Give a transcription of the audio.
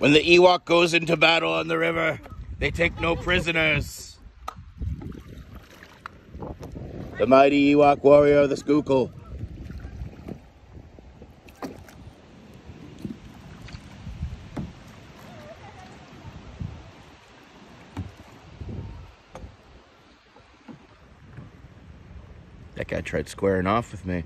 When the Ewok goes into battle on the river, they take no prisoners. The mighty Ewok warrior, the Skookle. That guy tried squaring off with me.